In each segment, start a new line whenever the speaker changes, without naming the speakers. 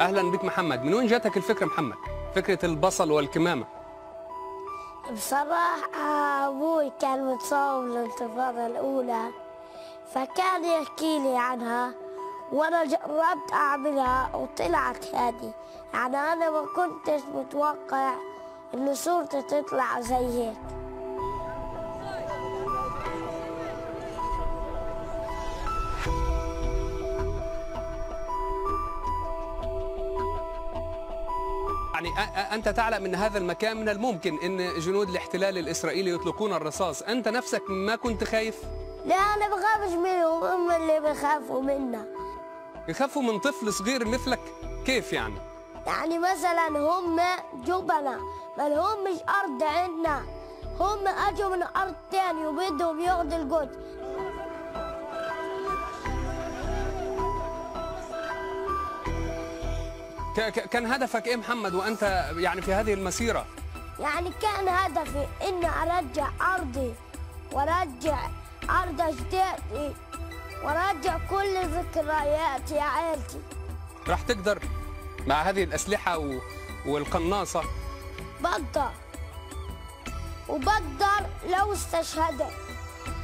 أهلا بك محمد. من وين جاتك الفكرة محمد؟ فكرة البصل والكمامة.
بصراحة أبوي كان متصور الانتفاضة الأولى فكان يحكي لي عنها وأنا جربت أعملها وطلعت هذه يعني أنا ما كنتش متوقع إن صورتي تطلع زي هيك.
يعني أ- أ- أنت تعلم إن هذا المكان من الممكن إن جنود الاحتلال الإسرائيلي يطلقون الرصاص. أنت نفسك ما كنت خايف؟
لا أنا بخافش منهم. هم اللي بخافوا منا.
يخافوا من طفل صغير مثلك؟ كيف يعني؟
يعني مثلا هم بل هم مش أرض عنا هم أجوا من أرض تاني وبدهم ياخدوا القدس
كان هدفك إيه محمد وأنت يعني في هذه المسيرة؟
يعني كان هدفي إني أرجع أرضي وأرجع أرض أجدادي وأرجع كل ذكرياتي عائلتي
راح تقدر مع هذه الأسلحة و... والقناصة.
بقدر. وبقدر لو استشهدت.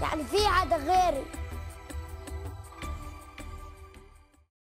يعني في حدا غيري.